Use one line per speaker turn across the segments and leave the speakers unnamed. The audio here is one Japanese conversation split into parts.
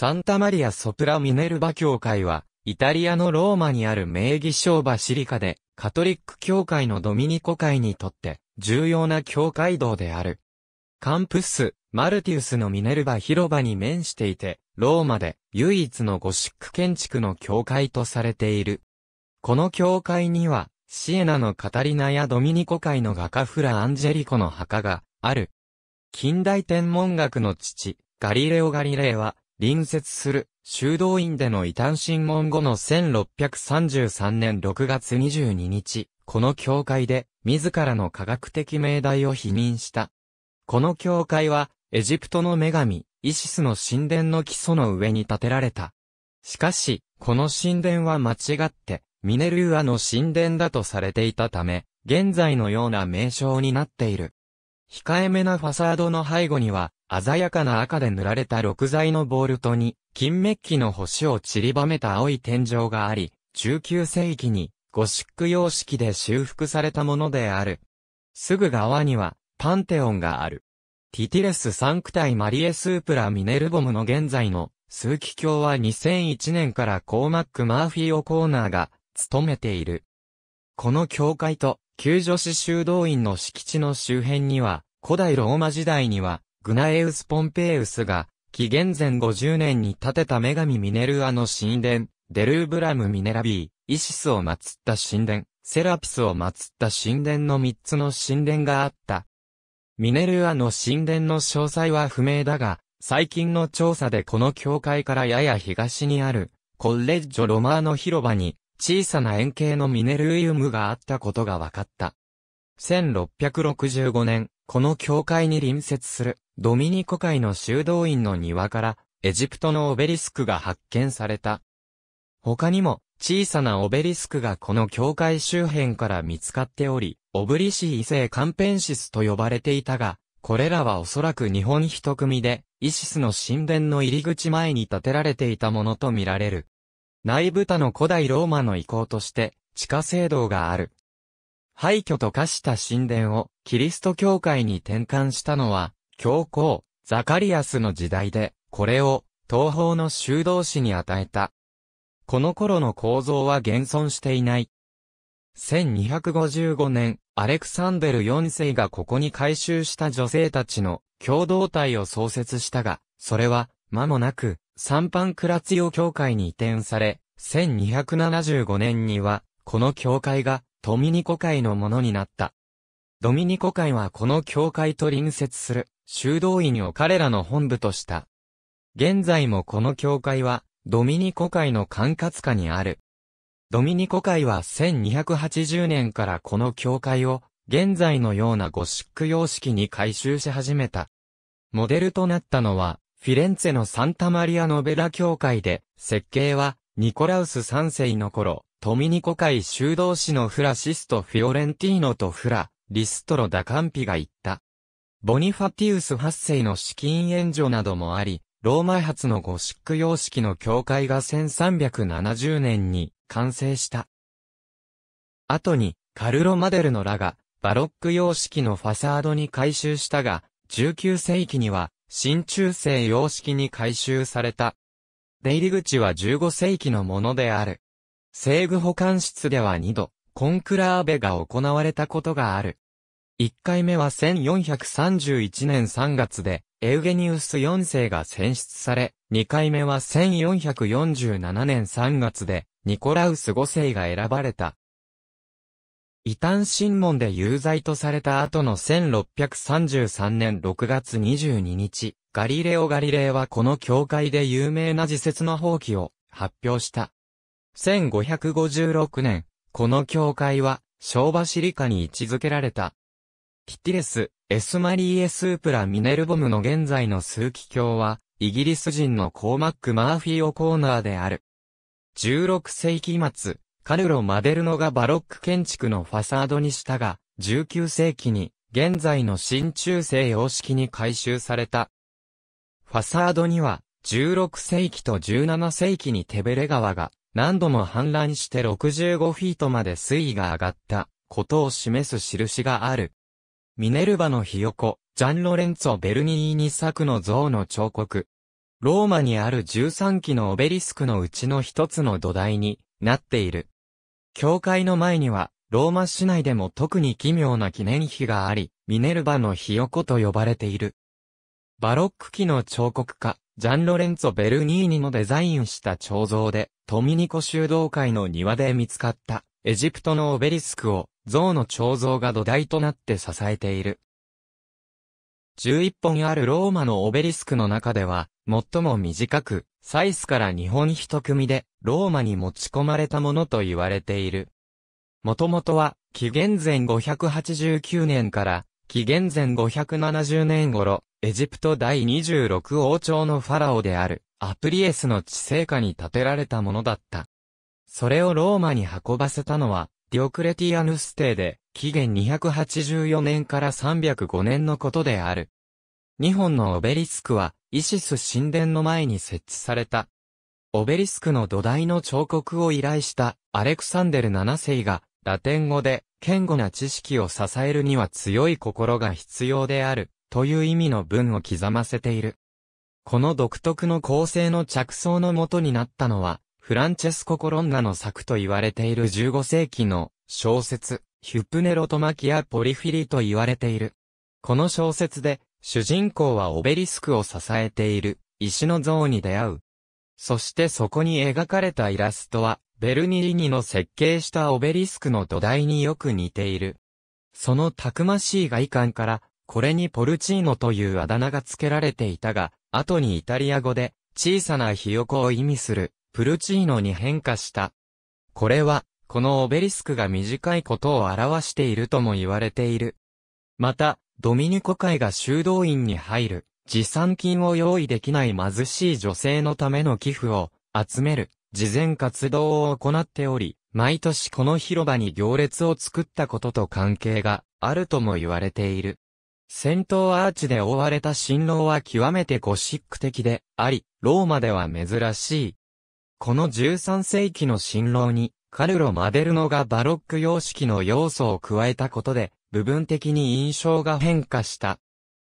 サンタマリア・ソプラ・ミネルバ教会は、イタリアのローマにある名義小バシリカで、カトリック教会のドミニコ会にとって重要な教会堂である。カンプス、マルティウスのミネルバ広場に面していて、ローマで唯一のゴシック建築の教会とされている。この教会には、シエナのカタリナやドミニコ会の画家フラ・アンジェリコの墓がある。近代天文学の父、ガリレオ・ガリレイは、隣接する修道院での異端審問後の1633年6月22日、この教会で自らの科学的命題を否認した。この教会はエジプトの女神、イシスの神殿の基礎の上に建てられた。しかし、この神殿は間違って、ミネルーアの神殿だとされていたため、現在のような名称になっている。控えめなファサードの背後には、鮮やかな赤で塗られた六材のボールトに、金メッキの星を散りばめた青い天井があり、19世紀にゴシック様式で修復されたものである。すぐ側には、パンテオンがある。ティティレス・サンクタイ・マリエ・スープラ・ミネルボムの現在の数奇教は2001年からコーマック・マーフィー・オコーナーが務めている。この教会と旧女子修道院の敷地の周辺には古代ローマ時代にはグナエウス・ポンペイウスが、紀元前50年に建てた女神ミネルウァの神殿、 Delubrum Minervae、イシスを祀った神殿、セラピスを祀った神殿の3つの神殿があった。ミネルウァの神殿の詳細は不明だが、最近の調査でこの教会からやや東にある、コッレッジョ・ロマーノ広場に、小さな円形のミネルイウムがあったことが分かった。1665年、この教会に隣接するドミニコ会の修道院の庭からエジプトのオベリスクが発見された。他にも小さなオベリスクがこの教会周辺から見つかっており、オブリシー異性カンペンシスと呼ばれていたが、これらはおそらく日本一組で、イシスの神殿の入り口前に建てられていたものとみられる。内部他の古代ローマの遺構として、地下聖堂がある。廃墟と化した神殿をキリスト教会に転換したのは、教皇、ザカリアスの時代で、これを、東方の修道士に与えた。この頃の構造は現存していない。1255年、アレクサンデル4世がここに改修した女性たちの共同体を創設したが、それは、間もなく、三般クラツヨ教会に移転され、1275年には、この教会が、ドミニコ会のものになった。ドミニコ会はこの教会と隣接する、修道院を彼らの本部とした。現在もこの教会は、ドミニコ会の管轄下にある。ドミニコ会は1280年からこの教会を、現在のようなゴシック様式に改修し始めた。モデルとなったのは、フィレンツェのサンタマリアノベラ教会で、設計は、ニコラウス3世の頃、ドミニコ会修道士のフラシスト・フィオレンティーノとフラ、リストロ・ダカンピが言った。ボニファティウス8世の資金援助などもあり、ローマ発のゴシック様式の教会が1370年に完成した。後に、カルロ・マデルのラが、バロック様式のファサードに改修したが、19世紀には、新中世様式に改修された。出入り口は15世紀のものである。西具保管室では2度、コンクラーベが行われたことがある。1回目は1431年3月で、エウゲニウス4世が選出され、2回目は1447年3月で、ニコラウス5世が選ばれた。異端審問で有罪とされた後の1633年6月22日、ガリレオ・ガリレイはこの教会で有名な自説の放棄を発表した。1556年、この教会は、小バシリカに位置づけられた。 Titulus S. Mariae supra Minervam の現在の枢機卿は、イギリス人のコーマック・マーフィー・オコーナーである。16世紀末、カルロ・マデルノがバロック建築のファサードにしたが、19世紀に、現在の新中世様式に改修された。ファサードには、16世紀と17世紀にテベレ川が何度も氾濫して65フィートまで水位が上がったことを示す印がある。ミネルバのひよこ、ジャンロレンツォ・ベルニーニ作の像の彫刻。ローマにある13基のオベリスクのうちの一つの土台になっている。教会の前には、ローマ市内でも特に奇妙な記念碑があり、ミネルバのひよこと呼ばれている。バロック期の彫刻家、ジャンロレンツォ・ベルニーニのデザインした彫像で、トミニコ修道会の庭で見つかった、エジプトのオベリスクを、象の彫像が土台となって支えている。11本あるローマのオベリスクの中では、最も短く、サイスから日本一組で、ローマに持ち込まれたものと言われている。もともとは、紀元前589年から、紀元前570年頃、エジプト第26王朝のファラオである、アプリエスの地政下に建てられたものだった。それをローマに運ばせたのは、ディオクレティアヌス帝で、紀元284年から305年のことである。2本のオベリスクは、イシス神殿の前に設置された。オベリスクの土台の彫刻を依頼したアレクサンデル7世が、ラテン語で、堅固な知識を支えるには強い心が必要である、という意味の文を刻ませている。この独特の構成の着想のもとになったのは、フランチェスコ・コロンナの作と言われている15世紀の小説、ヒュプネロトマキア・ポリフィリと言われている。この小説で、主人公はオベリスクを支えている、石の像に出会う。そしてそこに描かれたイラストは、ベルニリニの設計したオベリスクの土台によく似ている。そのたくましい外観から、これにポルチーノというあだ名が付けられていたが、後にイタリア語で、小さなひよこを意味する、プルチーノに変化した。これは、このオベリスクが短いことを表しているとも言われている。また、ドミニコ会が修道院に入る、持参金を用意できない貧しい女性のための寄付を集める、事前活動を行っており、毎年この広場に行列を作ったことと関係があるとも言われている。先頭アーチで覆われた新郎は極めてゴシック的であり、ローマでは珍しい。この13世紀の新郎に、カルロ・マデルノがバロック様式の要素を加えたことで、部分的に印象が変化した。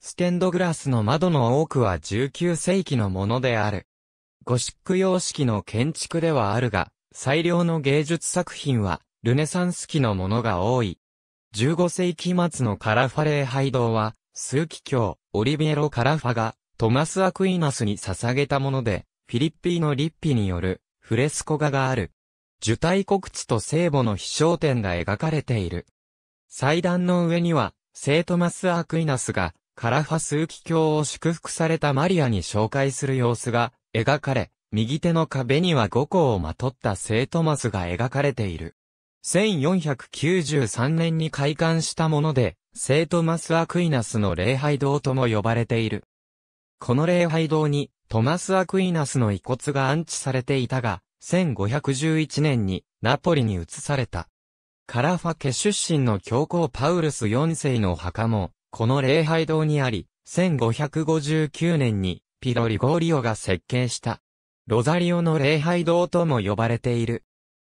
ステンドグラスの窓の多くは19世紀のものである。ゴシック様式の建築ではあるが、最良の芸術作品は、ルネサンス期のものが多い。15世紀末のカラファ礼拝堂は、数奇教、オリビエロ・カラファが、トマス・アクイナスに捧げたもので、フィリッピーノ・リッピによる、フレスコ画がある。受胎告知と聖母の飛翔点が描かれている。祭壇の上には、聖トマス・アクイナスが、カラファ枢機卿を祝福されたマリアに紹介する様子が描かれ、右手の壁には後光をまとった聖トマスが描かれている。1493年に開館したもので、聖トマス・アクイナスの礼拝堂とも呼ばれている。この礼拝堂にトマス・アクイナスの遺骨が安置されていたが、1511年にナポリに移された。カラファ家出身の教皇パウルス4世の墓も、この礼拝堂にあり、1559年にピロリゴーリオが設計した。ロザリオの礼拝堂とも呼ばれている。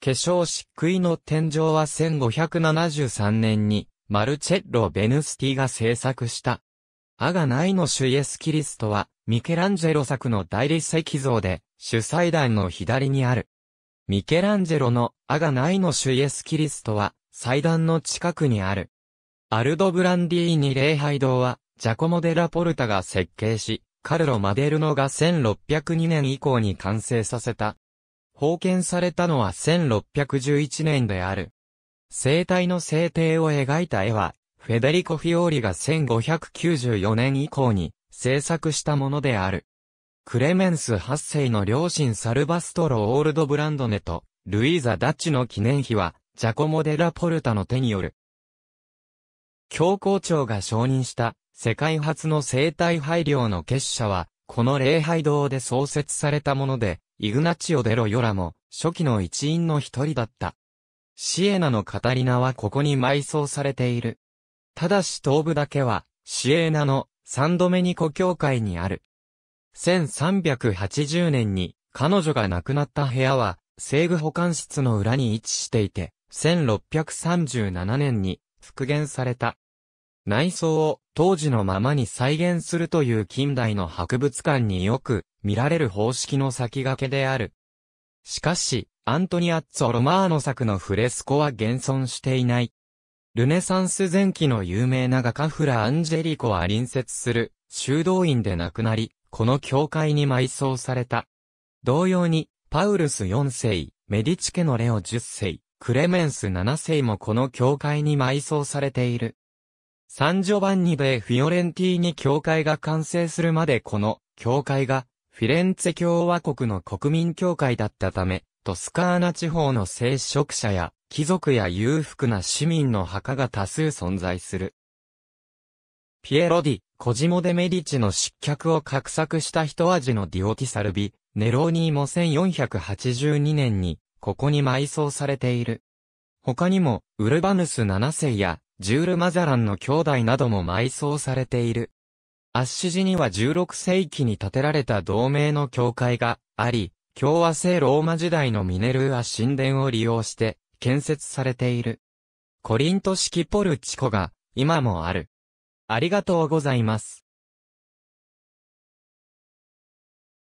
化粧漆喰の天井は1573年に、マルチェッロ・ベヌスティが制作した。アガナイの主イエス・キリストは、ミケランジェロ作の大理石像で、主祭壇の左にある。ミケランジェロのアガナイの主イエス・キリストは祭壇の近くにある。アルド・ブランディーニ礼拝堂はジャコモ・デ・ラポルタが設計し、カルロ・マデルノが1602年以降に完成させた。封建されたのは1611年である。生体の制定を描いた絵は、フェデリコ・フィオーリが1594年以降に制作したものである。クレメンス8世の両親サルバストロ・オールド・ブランドネと、ルイーザ・ダッチの記念碑は、ジャコモ・デ・ラポルタの手による。教皇庁が承認した世界初の生態配慮の結社は、この礼拝堂で創設されたもので、イグナチオ・デロ・ヨラも初期の一員の一人だった。シエナのカタリナはここに埋葬されている。ただし頭部だけは、シエナのサンドメニコ教会にある。1380年に彼女が亡くなった部屋は、西具保管室の裏に位置していて、1637年に復元された。内装を当時のままに再現するという近代の博物館によく見られる方式の先駆けである。しかし、アントニアッツォ・ロマーノ作のフレスコは現存していない。ルネサンス前期の有名な画家フラ・アンジェリコは隣接する修道院で亡くなり、この教会に埋葬された。同様に、パウルス4世、メディチ家のレオ10世、クレメンス7世もこの教会に埋葬されている。サンジョバンニベ・フィオレンティーニ教会が完成するまでこの教会がフィレンツェ共和国の国民教会だったため、トスカーナ地方の聖職者や貴族や裕福な市民の墓が多数存在する。ピエロディ、コジモデ・メディチの失脚を画策した人味のディオティサルビ、ネローニーも1482年に、ここに埋葬されている。他にも、ウルバヌス7世や、ジュール・マザランの兄弟なども埋葬されている。アッシュ寺には16世紀に建てられた同盟の教会があり、共和制ローマ時代のミネルーア神殿を利用して建設されている。コリント式ポルチコが今もある。ありがとうございます。